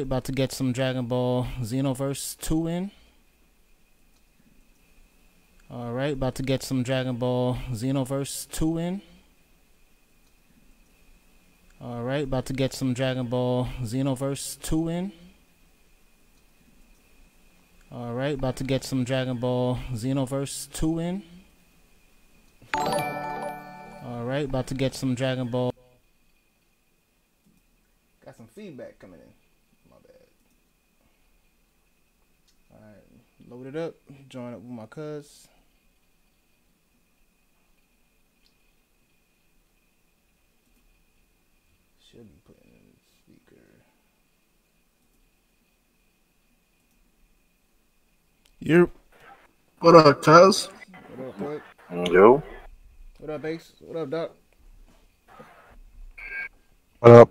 right, about to get some Dragon Ball Xenoverse 2 in. All right, about to get some Dragon Ball Xenoverse 2 in. All right, about to get some Dragon Ball Xenoverse 2 in. All right, about to get some Dragon Ball Xenoverse 2 in. All right, about to get some Dragon Ball. Got some feedback coming in. My bad. All right, load it up. Join up with my cuz. Should be putting in the speaker. You. What up, cuz? What up, what? Yo. What up, Ace? What up, Doc? What up?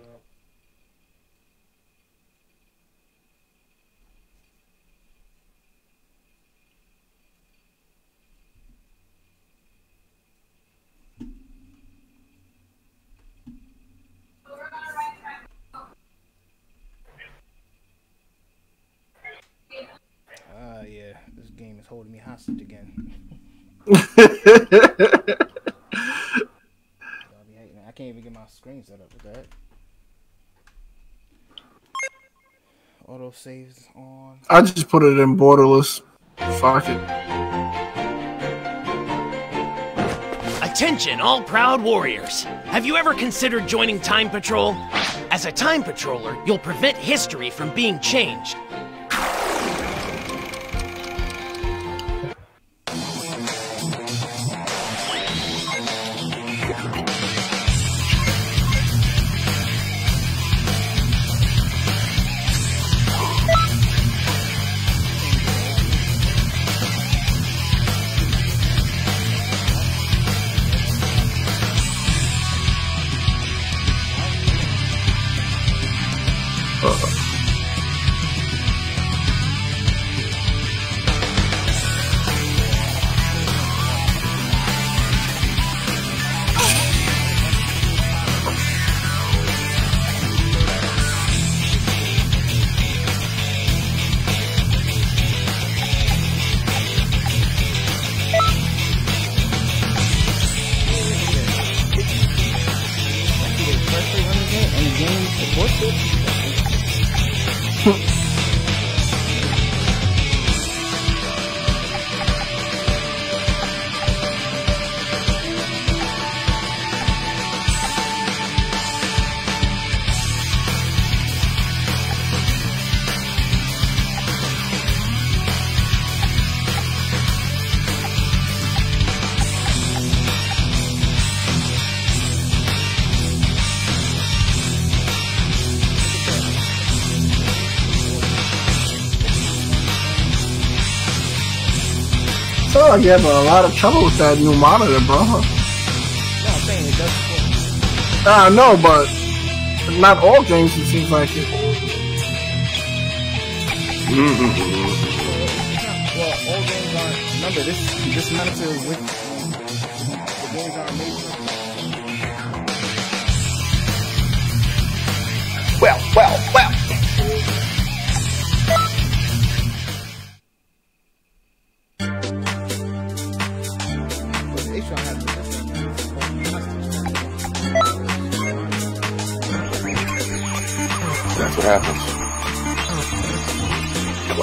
Ah, yeah. This game is holding me hostage again. yeah, Y'all be hating. I can't even get my screen set up with that. Auto saves on. I just put it in borderless. Fuck it. Attention, all proud warriors! Have you ever considered joining Time Patrol? As a Time Patroller, you'll prevent history from being changed. So like you have a lot of trouble with that new monitor, bro. No, I'm saying it does support I know, but not all games. It seems like it. Well, all games aren't. Remember, this this monitor with the games aren't made. Well, well, well.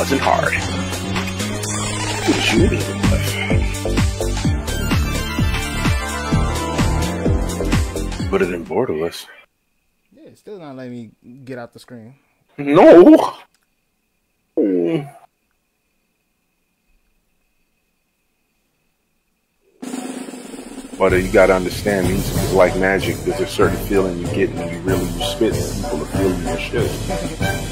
Wasn't hard. Did you mean? Put it in borderless. Yeah, it's still not letting me get out the screen. No. Mm. But you gotta understand, music is like magic. There's a certain feeling you get when you really you spit people are feeling your shit.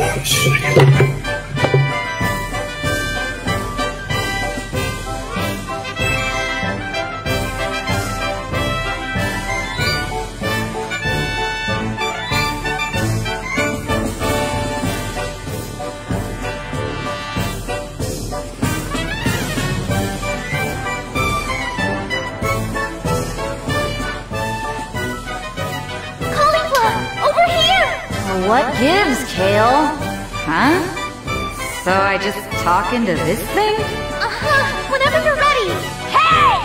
我。What gives, Kale? Huh? So I just talk into this thing? Uh-huh, whenever you're ready. Hey!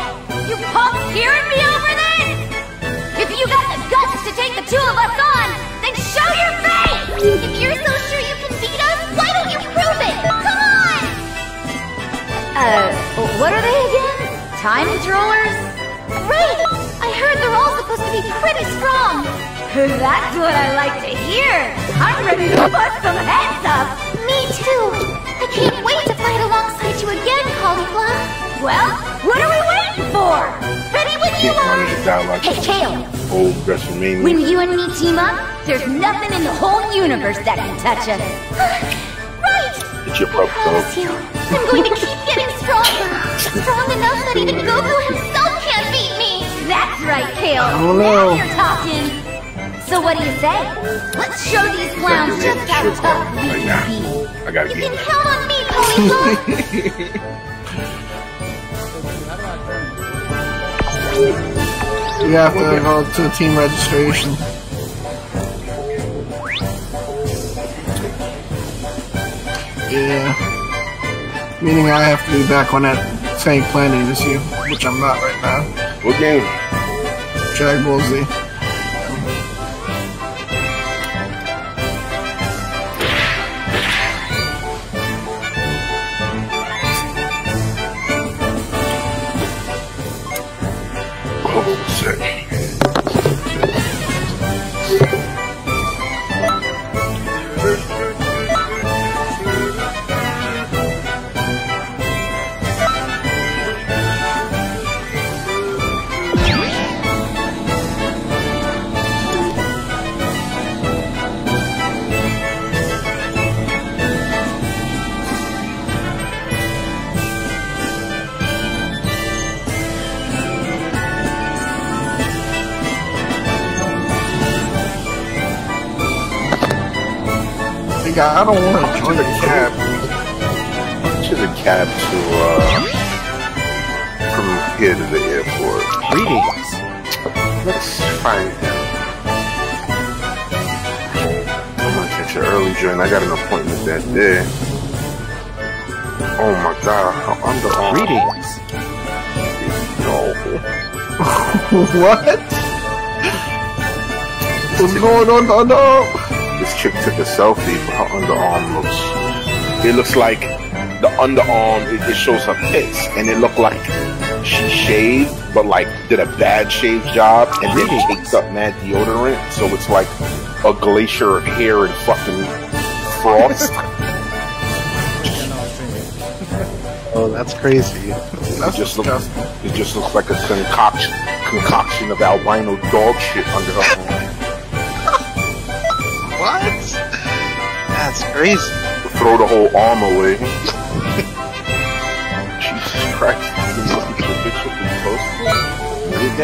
You punks hearing me over this? If you got the guts to take the two of us on, then show your face! If you're so sure you can beat us, why don't you prove it? Come on! Uh, what are they again? Time controllers? Right! I heard they're all supposed to be pretty strong. That's what I like to hear! I'm ready to bust some heads up! Me too. I can't wait to fight alongside you again, Caulifla. Well, what are we waiting for? Ready when you are. manage a guy like Hey, Kale! old WrestleMania. When you and me team up, there's nothing in the whole universe that can touch us. Right! It's your pup, dog. Promise you, I'm going to keep getting stronger. Strong enough that even Goku himself right, Kale. don't now know. you're talking. So what do you say? Let's show these clowns just how tough we can be. I gotta You get can it. count on me, Caulifla. You have to go to the team registration. Yeah. Meaning I have to be back on that same planet as you, which I'm not right now. What game? Drag Ball. I don't want to join the the cab. To the cab to, uh, from here to the airport. Greetings. Let's find him. I'm gonna catch an early joint. I got an appointment that day. Oh my god, how underarm. Greetings. No. What? What's going on, Thunder? This chick took a selfie, but her underarm looks. It looks like the underarm. It, it shows her pits, and it looked like she shaved, but like did a bad shave job, and then caked up mad deodorant. So it's like a glacier of hair and fucking frost. Oh, that's crazy. That's it just looks. disgusting. It just looks like a concoction, concoction of albino dog shit under her arm. What? That's crazy. Throw the whole arm away. Jesus Christ! Been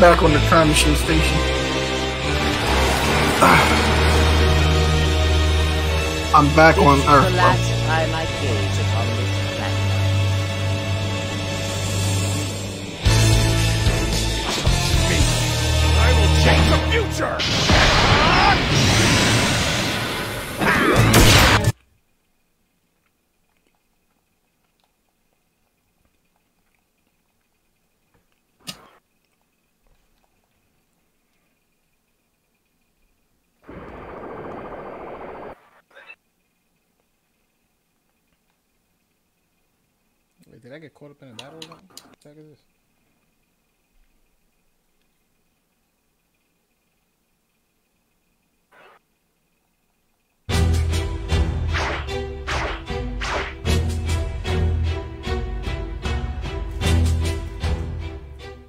back on the time machine station. I'm back on This is Earth. the last time I gaze upon this planet. I will change the future! Wait, did I get caught up in a battle or something? What the heck is this?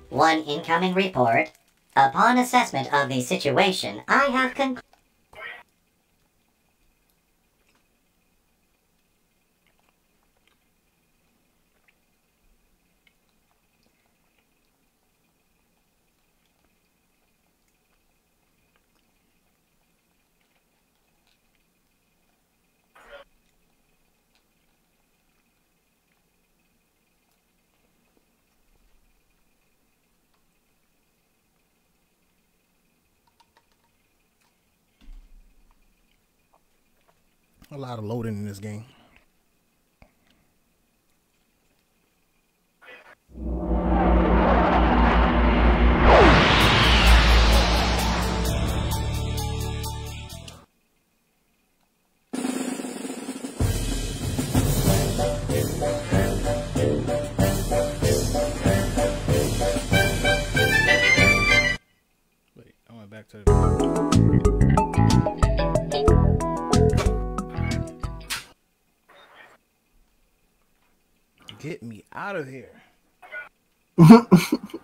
One incoming report. Upon assessment of the situation, I have con- A lot of loading in this game. Out of here.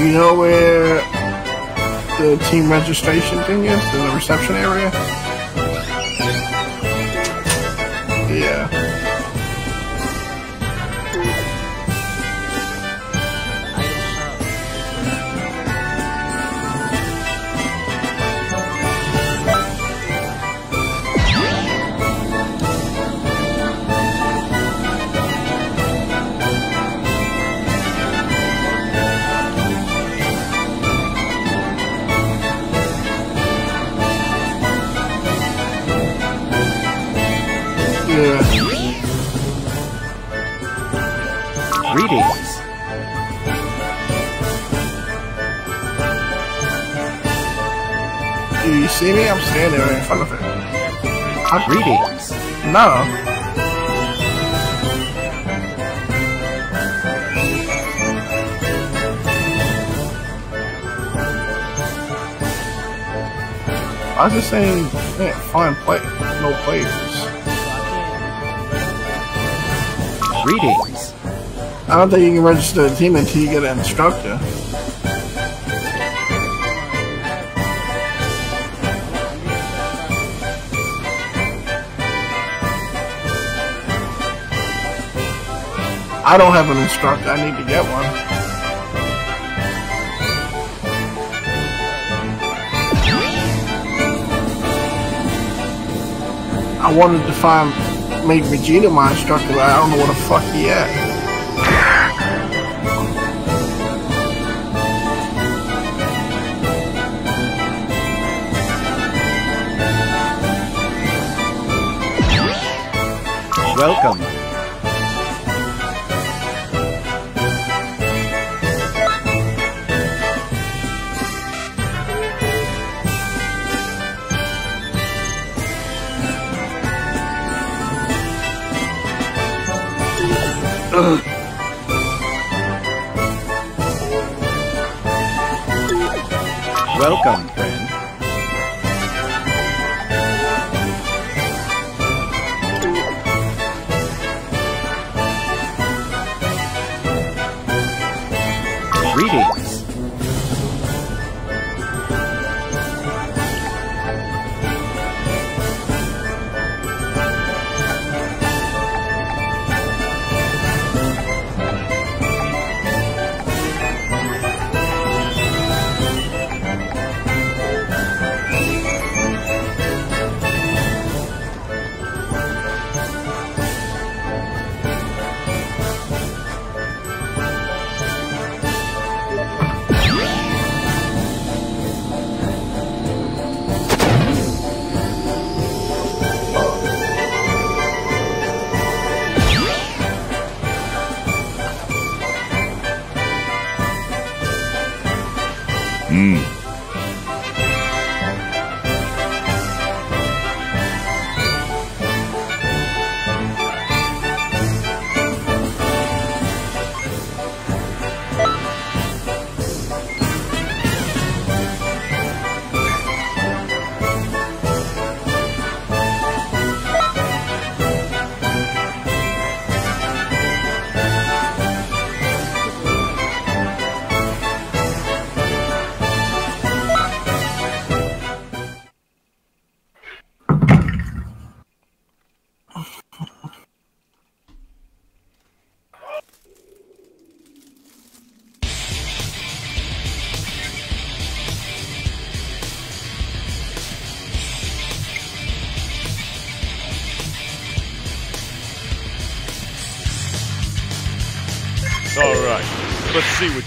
you know where the team registration thing is in the reception area? Yeah. I'm standing in front of it. I'm Greetings. No. I was just saying, man, find play, no players. Greetings. I don't think you can register a team until you get an instructor. I don't have an instructor. I need to get one. I wanted to find make Vegeta my instructor, but I don't know where the fuck he at. Welcome. Welcome, friend. Greetings.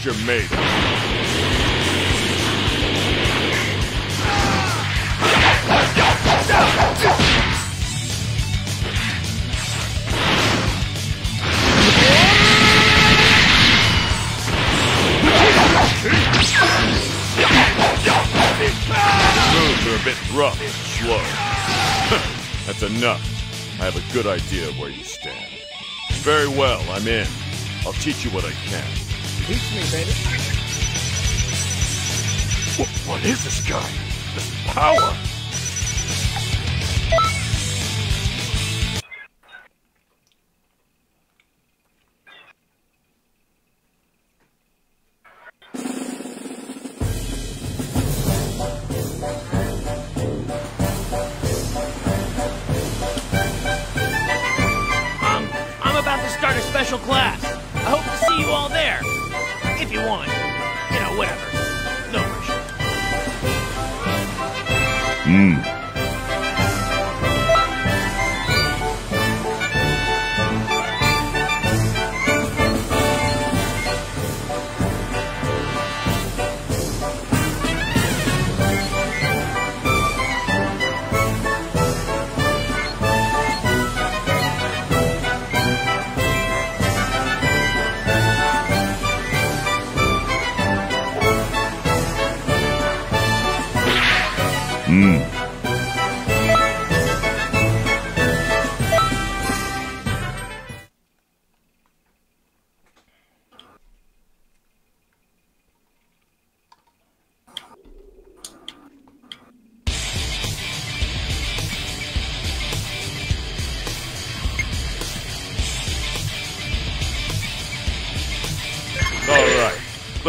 Moves are a bit rough and slow. That's enough. I have a good idea of where you stand. Very well, I'm in. I'll teach you what I can. Teach me, baby. What, what is this guy? This power?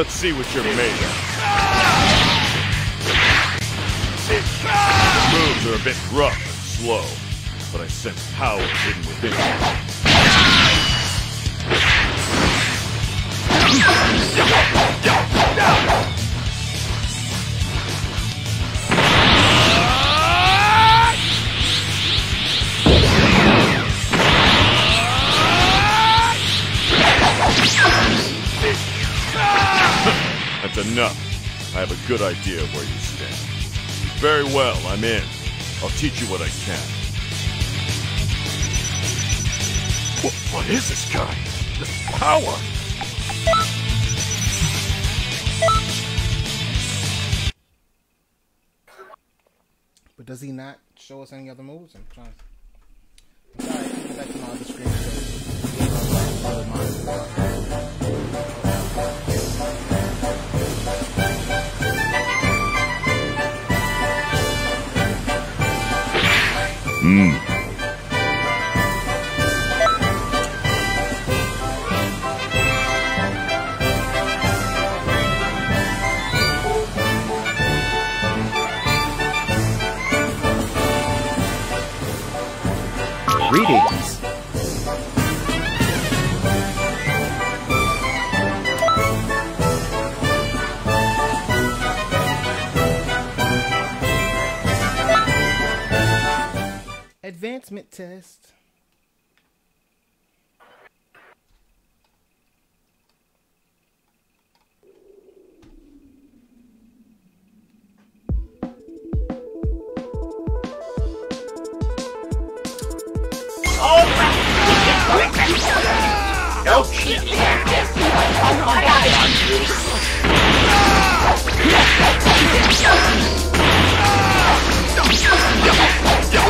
Let's see what you're made of. The moves are a bit rough and slow, but I sense power hidden within you. Enough. I have a good idea of where you stand. Very well, I'm in. I'll teach you what I can. What, what is this guy? This power? But does he not show us any other moves? I'm trying. I'm sorry, I can't get back to my other screen. Greetings. Advancement test. No at this! Stay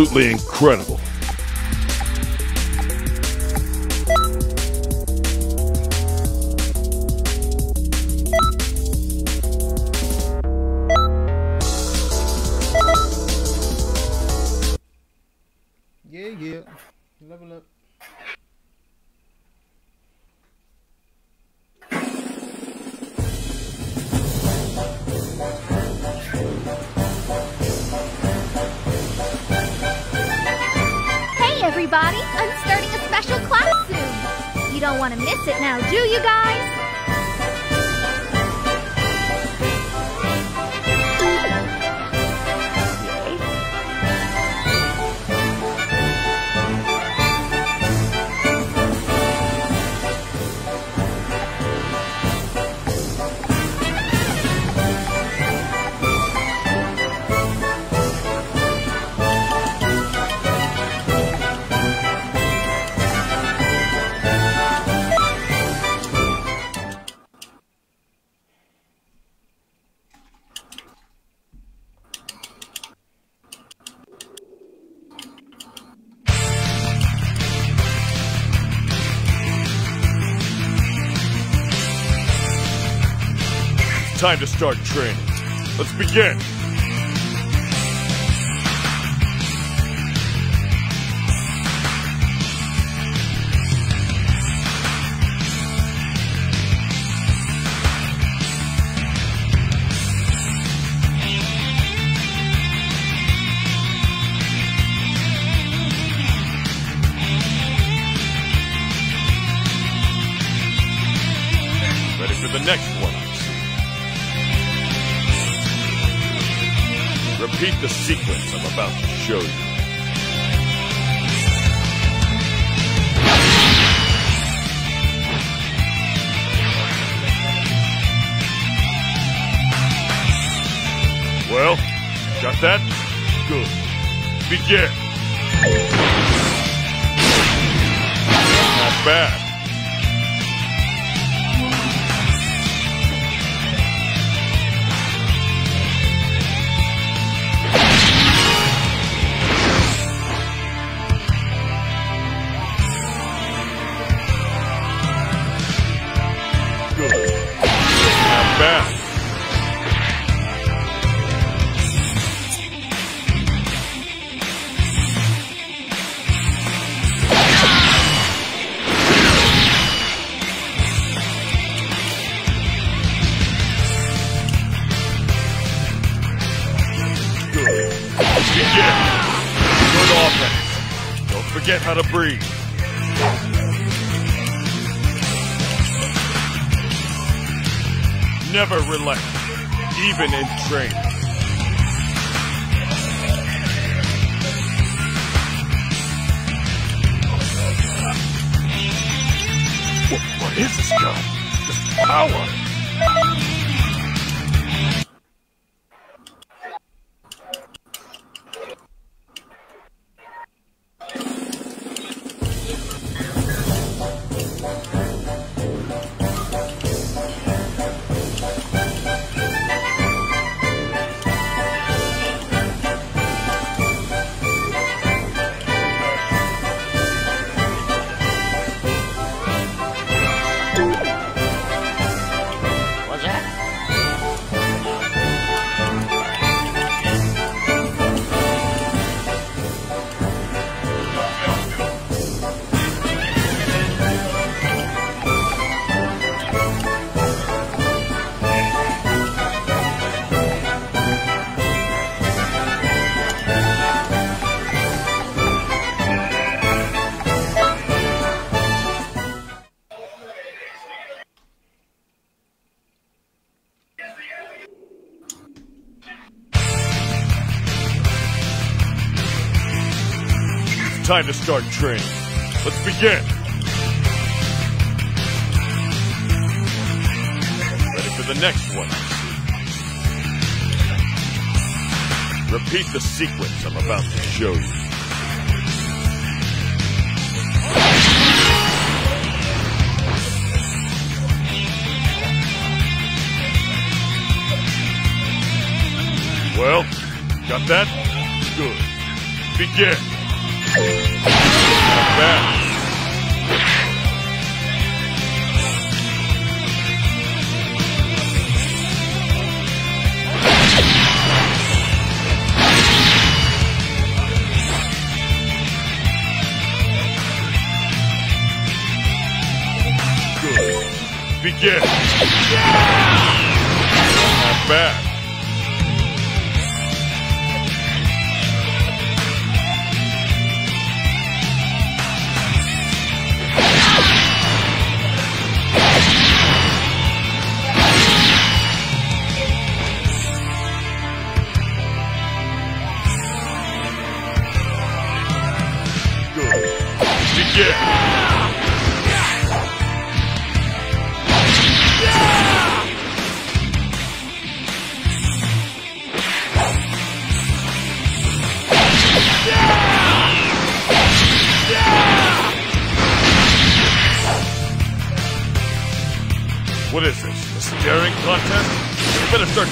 Absolutely incredible. It now, do you guys? Time to start training. Let's begin. Relent, even in training. What, is this gun? Just power. start training. Let's begin. Ready for the next one. Repeat the sequence I'm about to show you. Well, got that? Good. Begin. Begin. Yeah! Not bad.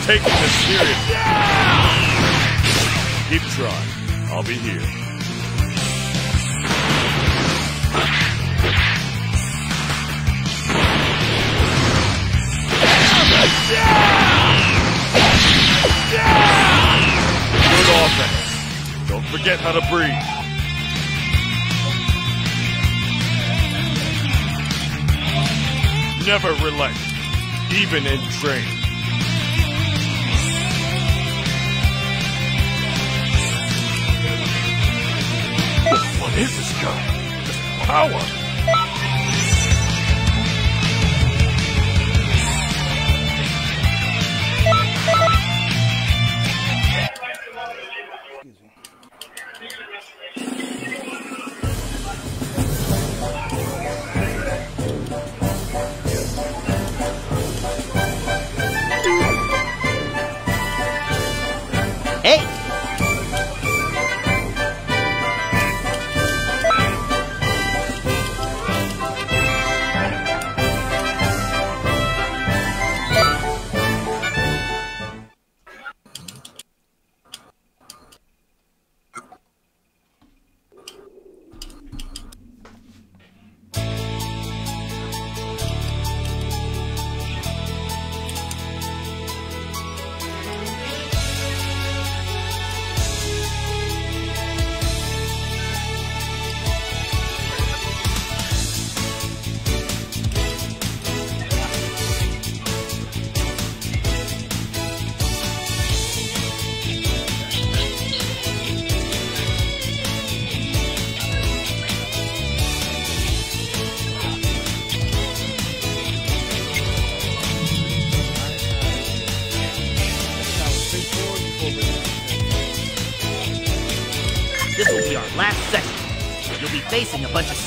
taking this serious. Keep trying. I'll be here. Good offense. Don't forget how to breathe. never relax, even in training. Just power.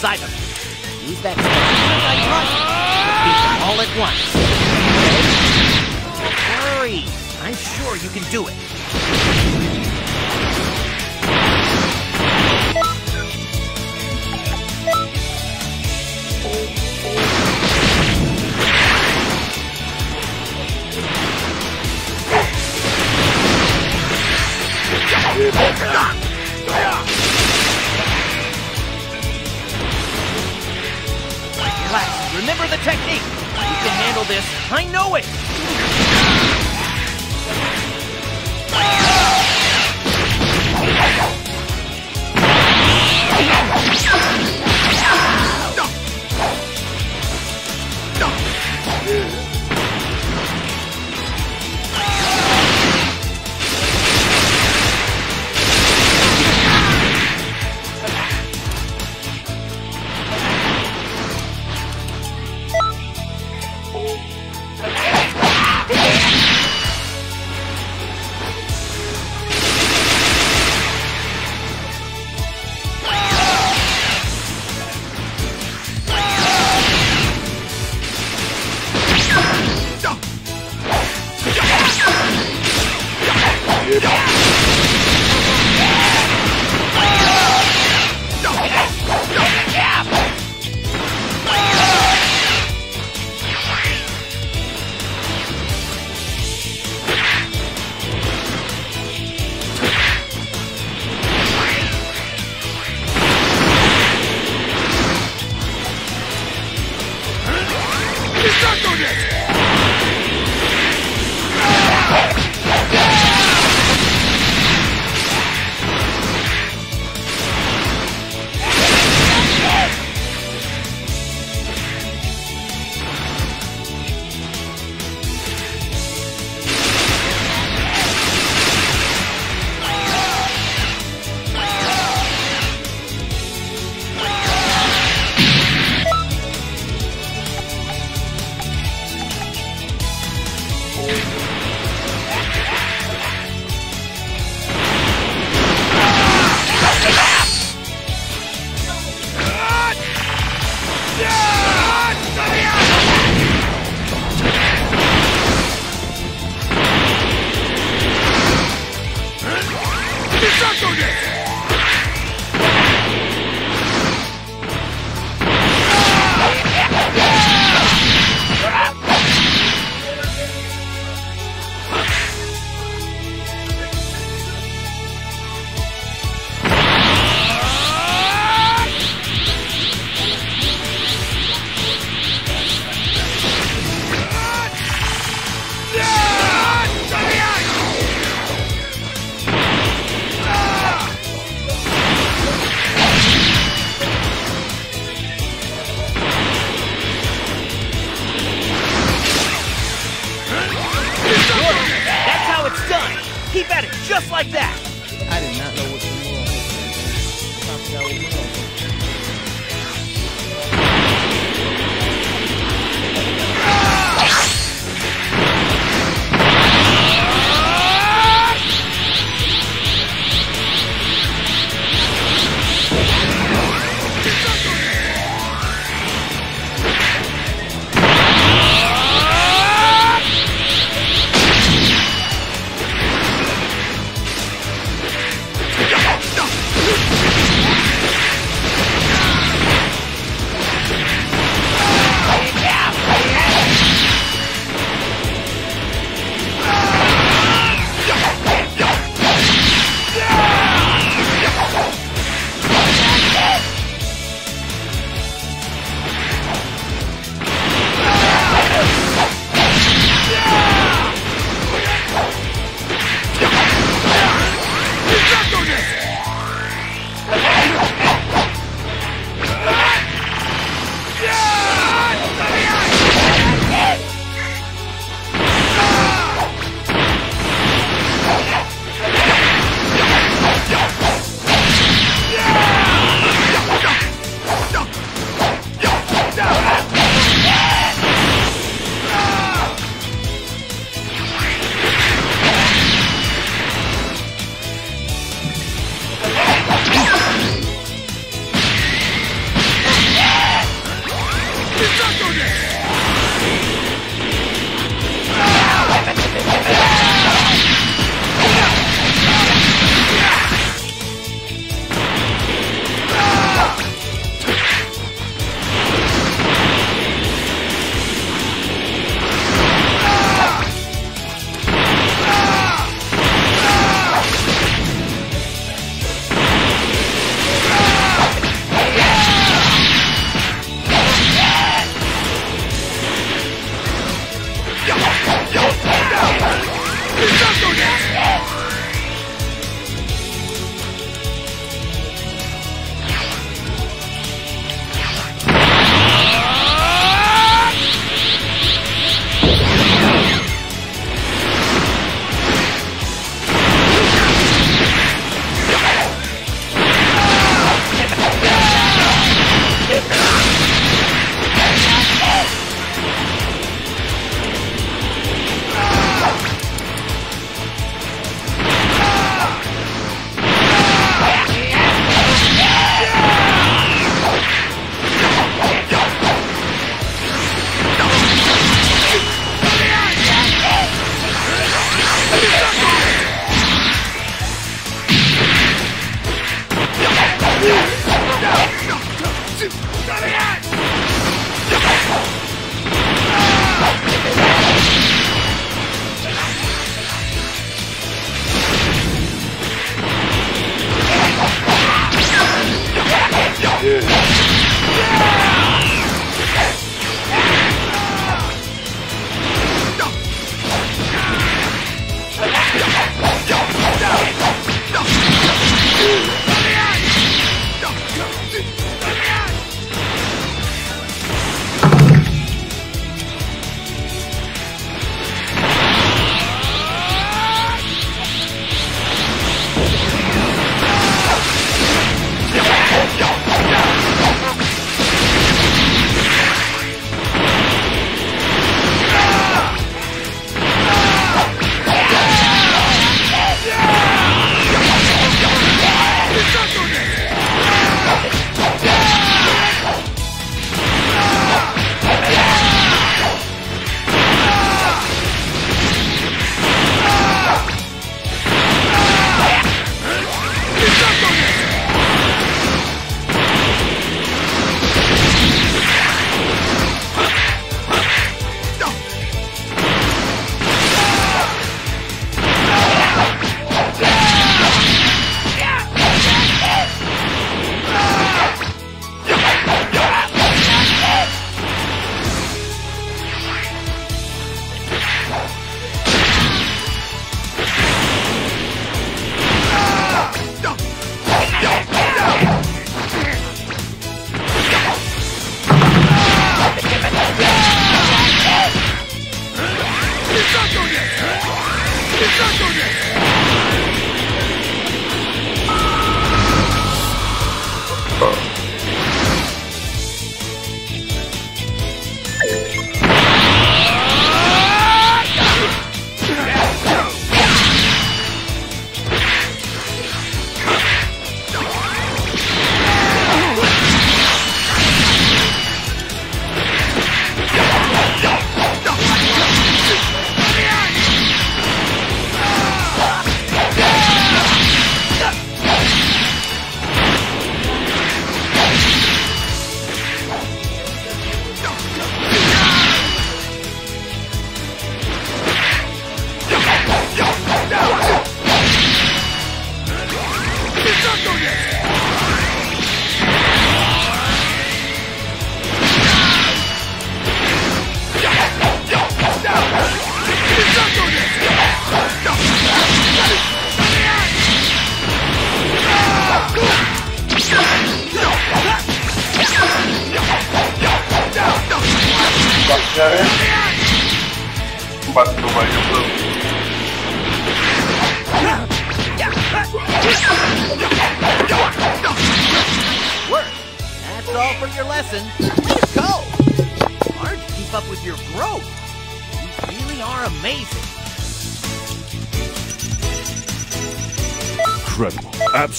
inside of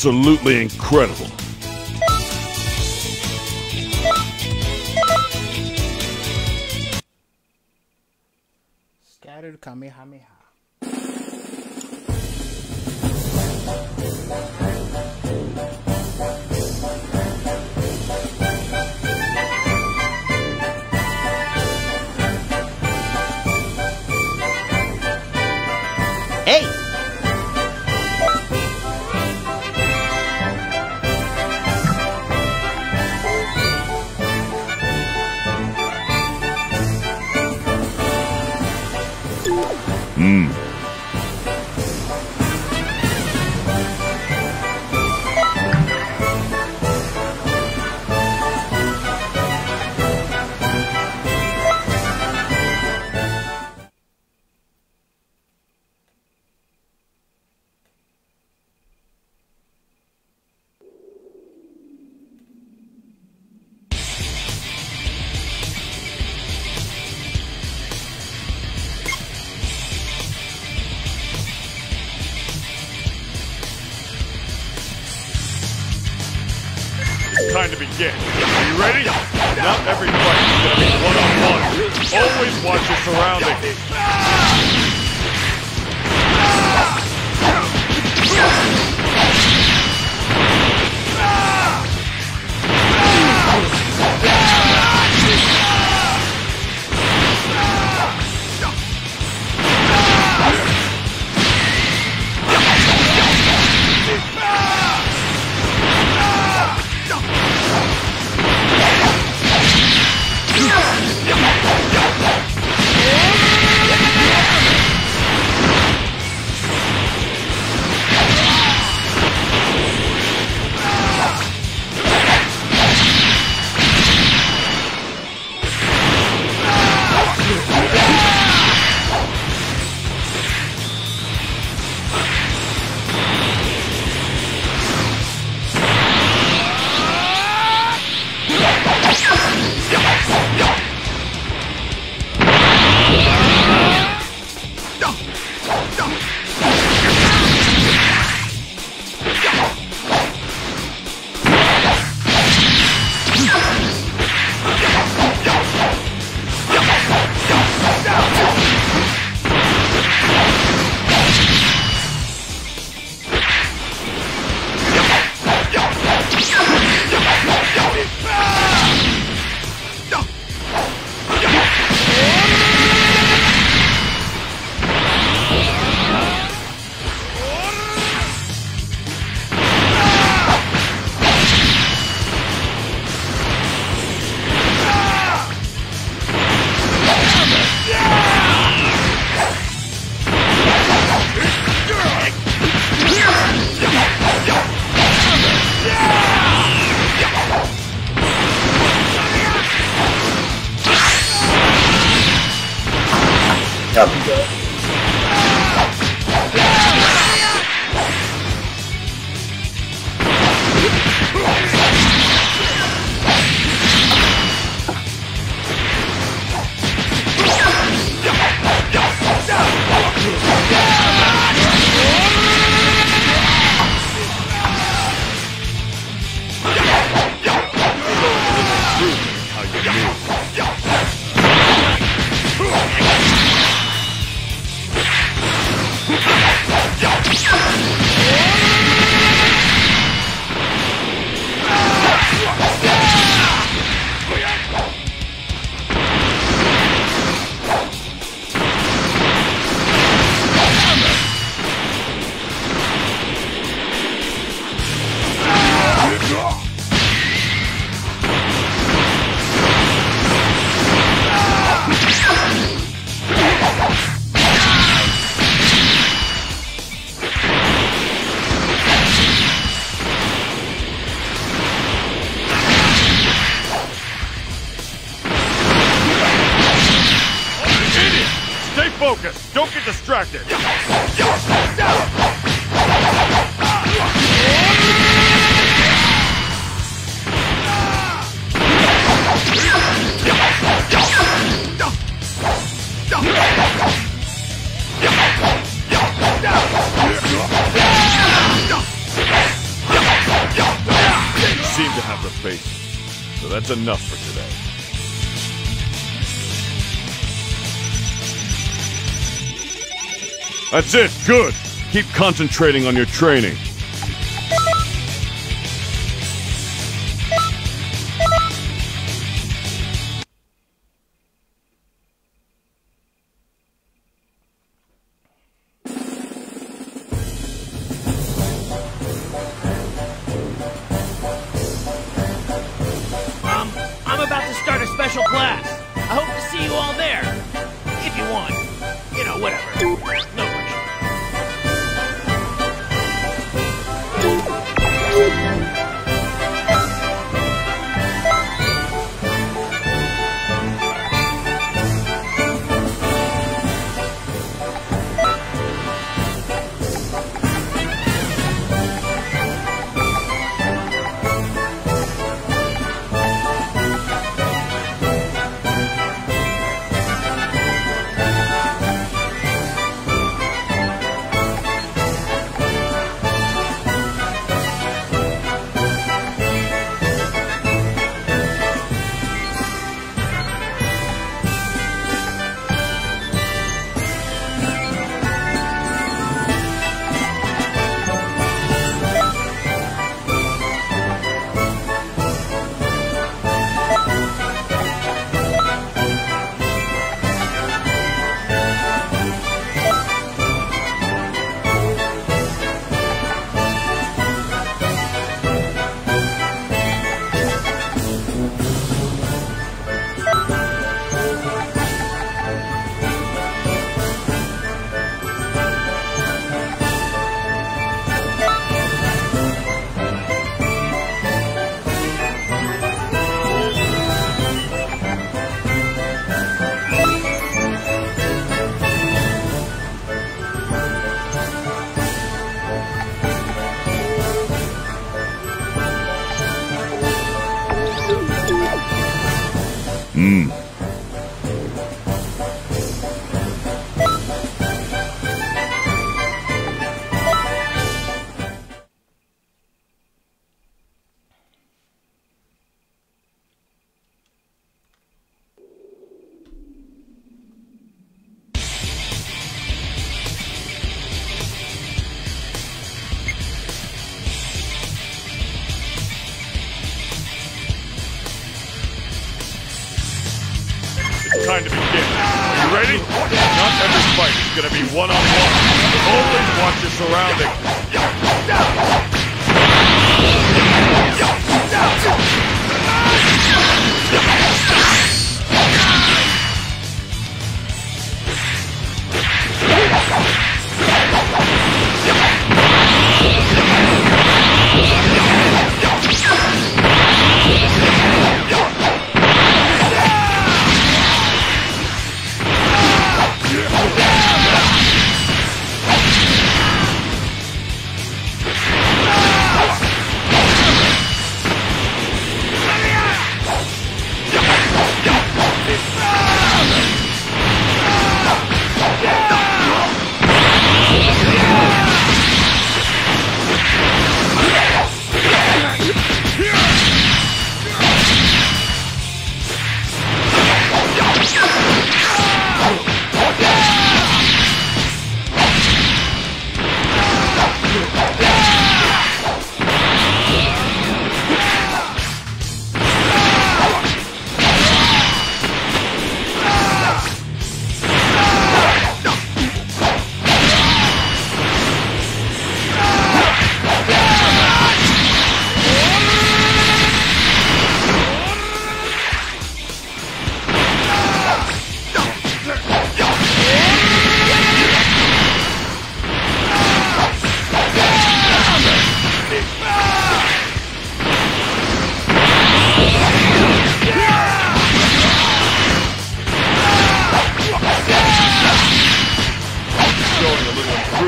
Absolutely incredible. That's it, good. Keep concentrating on your training.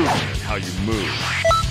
how you move.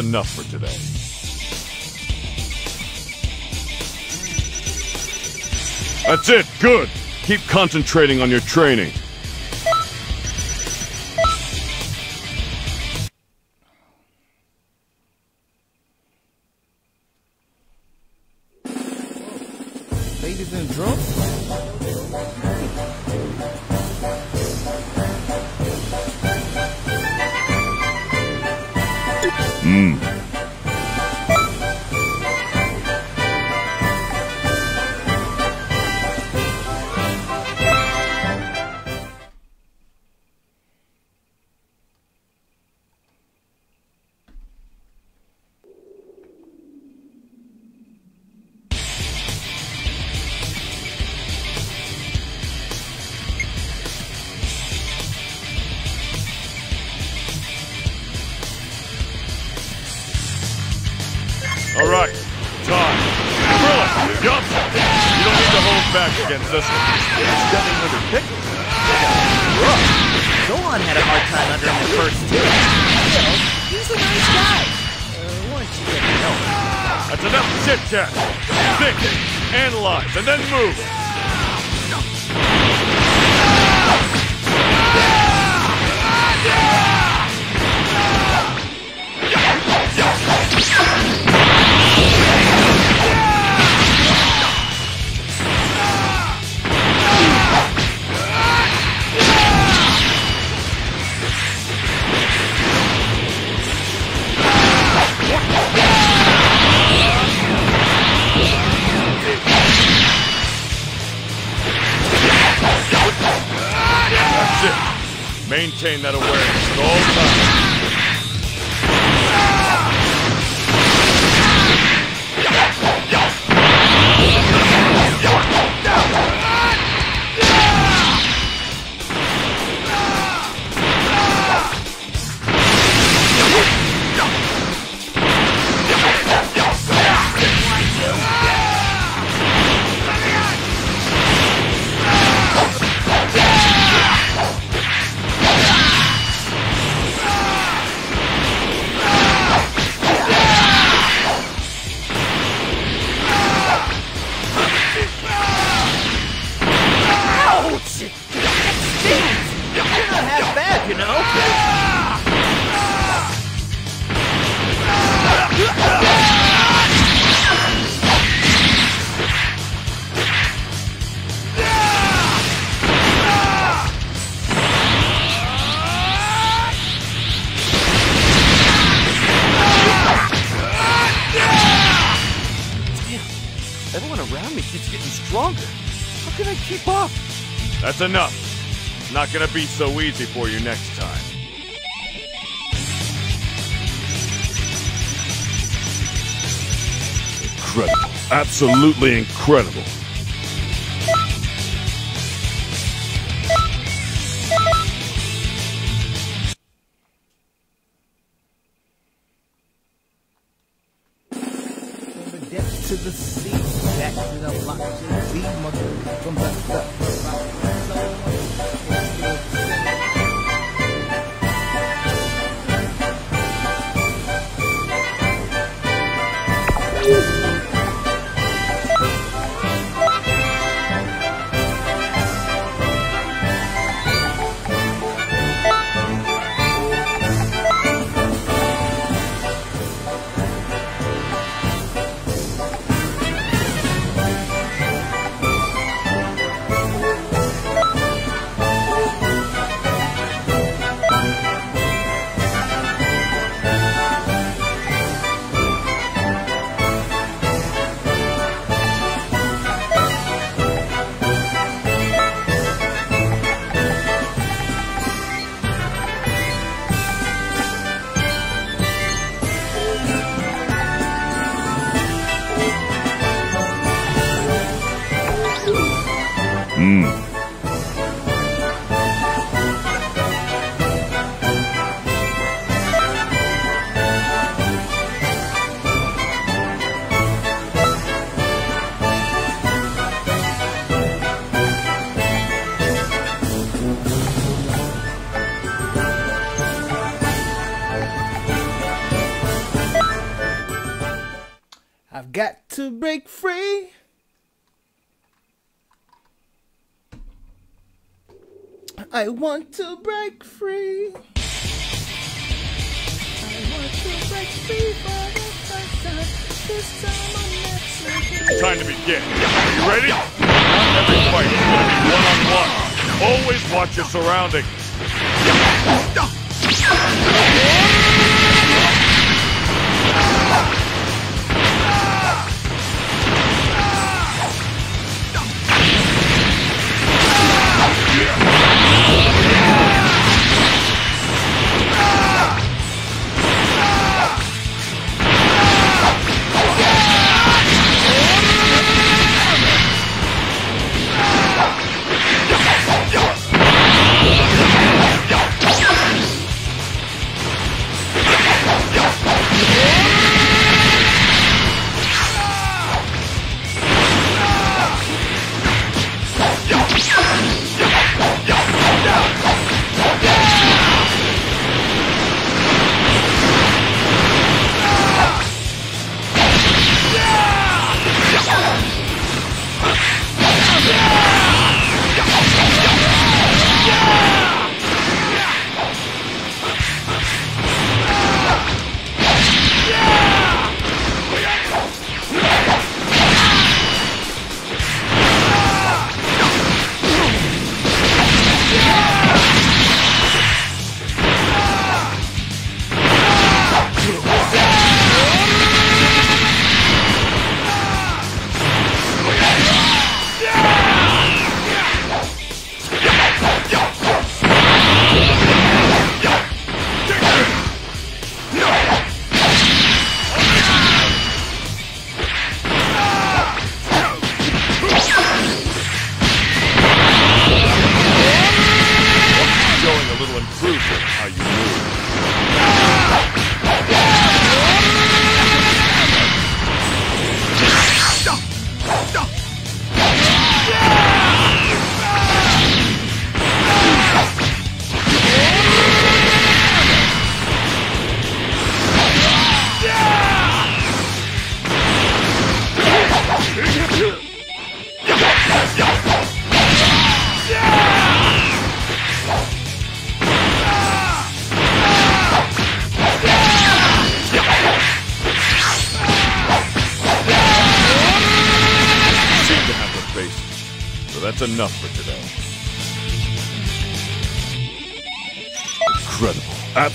enough for today. That's it, good! Keep concentrating on your training. maintain that awareness. won't be so easy for you next time. Incredible. Absolutely incredible. I want to break free. I want to break free for the first time. This time I'm not sleeping. Time to begin. Are you ready? Not every fight is going to be one-on-one. Always watch your surroundings.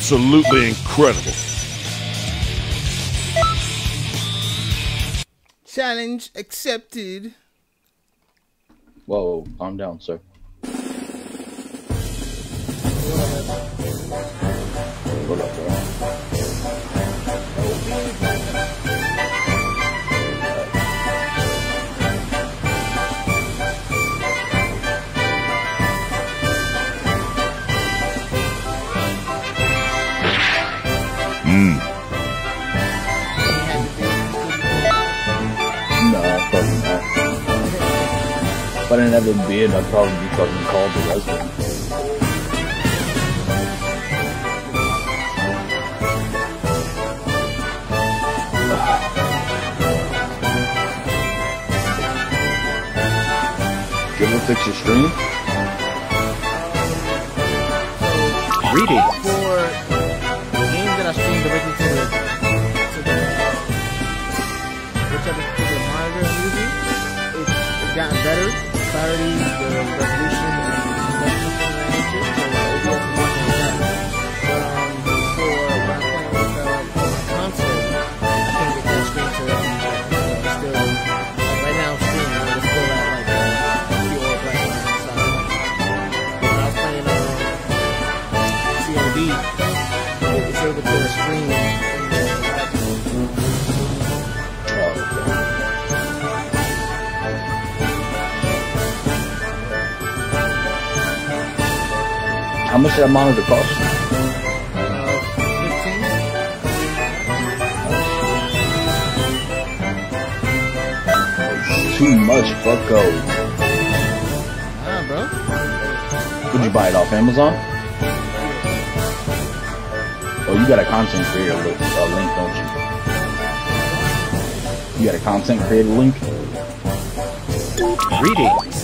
Absolutely incredible. Challenge accepted. Whoa, calm down, sir. Nah, probably not. If I didn't have a beard, I'd probably be fucking called the resident. Give him fix your stream? Greetings. For games that I streamed directly to the, to the whichever to the monitor using, it's, it's gotten better. Clarity, the resolution able to stream. How much did that monitor cost? Too much fucko. Ah, bro. Would you buy it off Amazon? You got a content creator li- uh, link, don't you? You got a content creator link? Greetings.